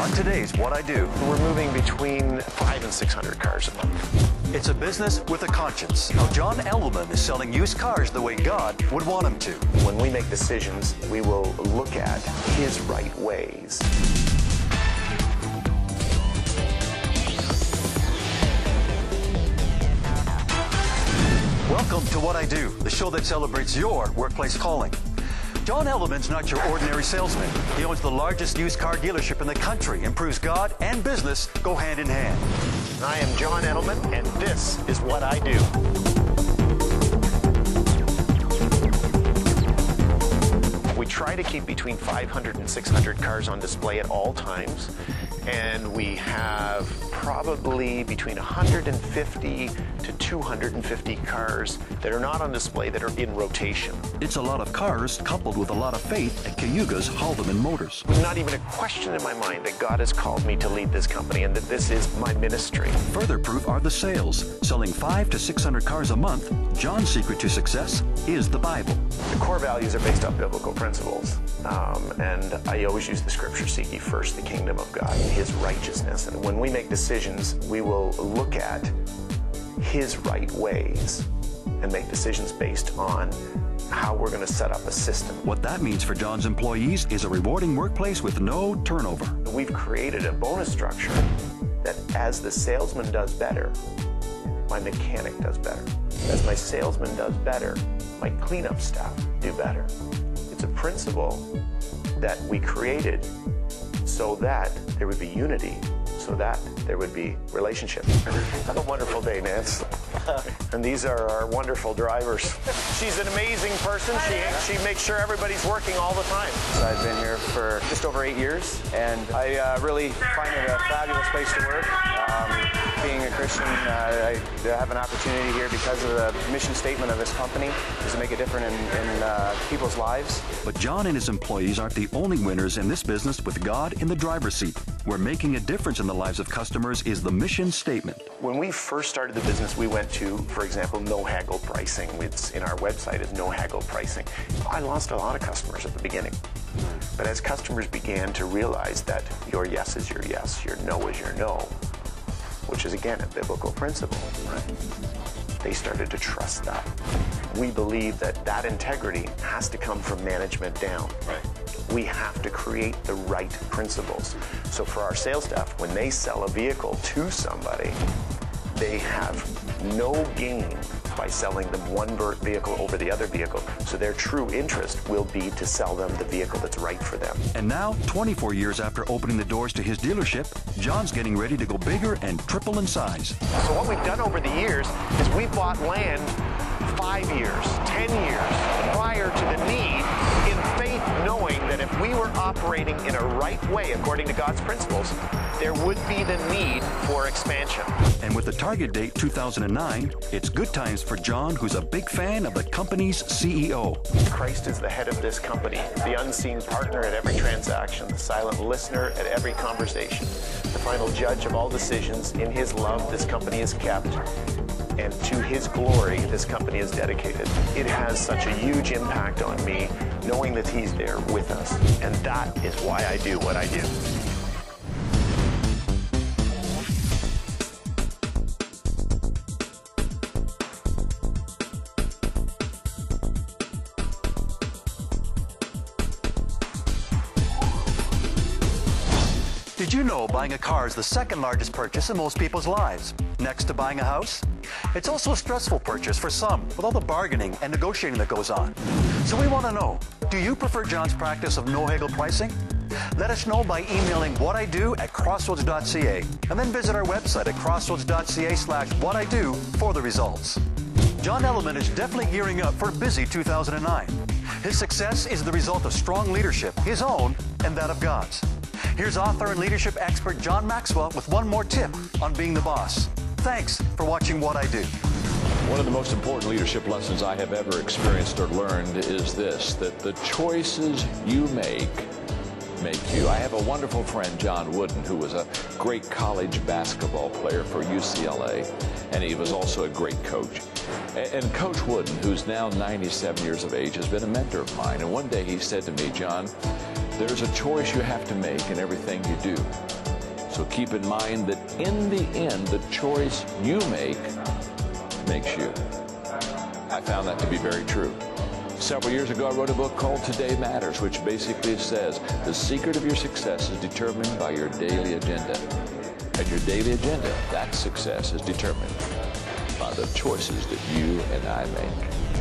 On today's What I Do, We're moving between five and 600 cars a month. it's a business with a conscience. How John Edelman is selling used cars the way God would want him to. When we make decisions, we will look at his right ways. Welcome to What I Do, the show that celebrates your workplace calling. John Edelman's not your ordinary salesman. He owns the largest used car dealership in the country and proves God and business go hand in hand. I am John Edelman, and this is what I do. We try to keep between 500 and 600 cars on display at all times, and we have probably between 150 to 250 cars that are not on display that are in rotation. It's a lot of cars coupled with a lot of faith at Cayuga's Haldimand Motors. There's not even a question in my mind that God has called me to lead this company and that this is my ministry. Further proof are the sales. Selling five to 600 cars a month, John's secret to success is the Bible. The core values are based on biblical principles. Um, and I always use the scripture seek ye first the kingdom of God and his righteousness. And when we make decisions, we will look at his right ways and make decisions based on how we're going to set up a system. What that means for John's employees is a rewarding workplace with no turnover. We've created a bonus structure that as the salesman does better, my mechanic does better. As my salesman does better, my cleanup staff do better. It's a principle that we created so that there would be unity, so that there would be relationship. Have a wonderful day, Nance. and these are our wonderful drivers. She's an amazing person. She, she makes sure everybody's working all the time. So I've been here for just over eight years, and I uh, really find it a fabulous place to work. Um, Christian, uh, I have an opportunity here because of the mission statement of this company is to make a difference in, in uh, people's lives. But John and his employees aren't the only winners in this business with God in the driver's seat. Where making a difference in the lives of customers is the mission statement. When we first started the business, we went to, for example, no haggle pricing. It's in our website is no haggle pricing. I lost a lot of customers at the beginning. But as customers began to realize that your yes is your yes, your no is your no, which is again a biblical principle, they started to trust that. We believe that that integrity has to come from management down. We have to create the right principles. So for our sales staff, when they sell a vehicle to somebody, they have no gain by selling them one vehicle over the other vehicle. So their true interest will be to sell them the vehicle that's right for them. And now, 24 years after opening the doors to his dealership, John's getting ready to go bigger and triple in size. So what we've done over the years is we've bought land five years, 10 years prior to the need that if we were operating in a right way according to God's principles, there would be the need for expansion. And with the target date 2009, it's good times for John, who's a big fan of the company's CEO. Christ is the head of this company, the unseen partner at every transaction, the silent listener at every conversation, the final judge of all decisions. In his love, this company is kept. And to his glory, this company is dedicated. It has such a huge impact on me knowing that he's there with us. And that is why I do what I do. Did you know buying a car is the second largest purchase in most people's lives? Next to buying a house? It's also a stressful purchase for some, with all the bargaining and negotiating that goes on. So we want to know, do you prefer John's practice of no haggle pricing? Let us know by emailing what I do at crossroads.ca and then visit our website at crossroads.ca slash what I do for the results. John Edelman is definitely gearing up for a busy 2009. His success is the result of strong leadership, his own and that of God's. Here's author and leadership expert John Maxwell with one more tip on being the boss. Thanks for watching What I Do. One of the most important leadership lessons I have ever experienced or learned is this that the choices you make make you. I have a wonderful friend, John Wooden, who was a great college basketball player for UCLA, and he was also a great coach. And Coach Wooden, who's now 97 years of age, has been a mentor of mine. And one day he said to me, John, There's a choice you have to make in everything you do. So keep in mind that in the end, the choice you make makes you. I found that to be very true. Several years ago, I wrote a book called Today Matters, which basically says the secret of your success is determined by your daily agenda. And your daily agenda, that success is determined by the choices that you and I make.